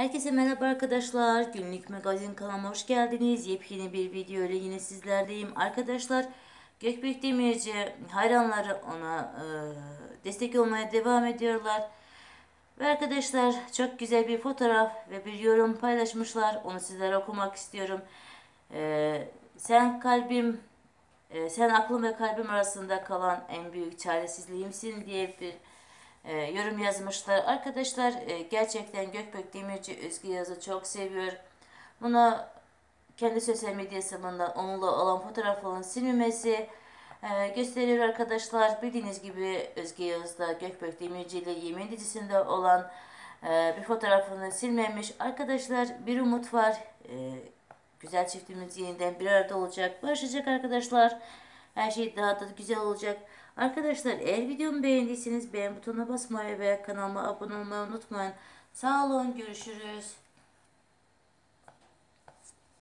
Herkese merhaba arkadaşlar. Günlük magazin kanalıma hoş geldiniz. Yepyeni bir video ile yine sizlerleyim. Arkadaşlar Gökbek Demirci hayranları ona e, destek olmaya devam ediyorlar. Ve arkadaşlar çok güzel bir fotoğraf ve bir yorum paylaşmışlar. Onu sizlere okumak istiyorum. E, sen kalbim, e, sen aklım ve kalbim arasında kalan en büyük çaresizliğimsin diye bir e, yorum yazmışlar. Arkadaşlar e, gerçekten Gökbek Demirci Özgü Yaz'ı çok seviyor. Bunu kendi sosyal medya hesabından onunla olan fotoğrafların silmemesi e, gösteriyor arkadaşlar. Bildiğiniz gibi Özge Yaz'da Gökbek Demirci ile Yemin dizisinde olan e, bir fotoğrafını silmemiş. Arkadaşlar bir umut var. E, güzel çiftimiz yeniden bir arada olacak. Barışacak arkadaşlar. Her şey daha da güzel olacak. Arkadaşlar eğer videomu beğendiyseniz beğen butonuna basmayı ve kanalıma abone olmayı unutmayın. Sağ olun görüşürüz.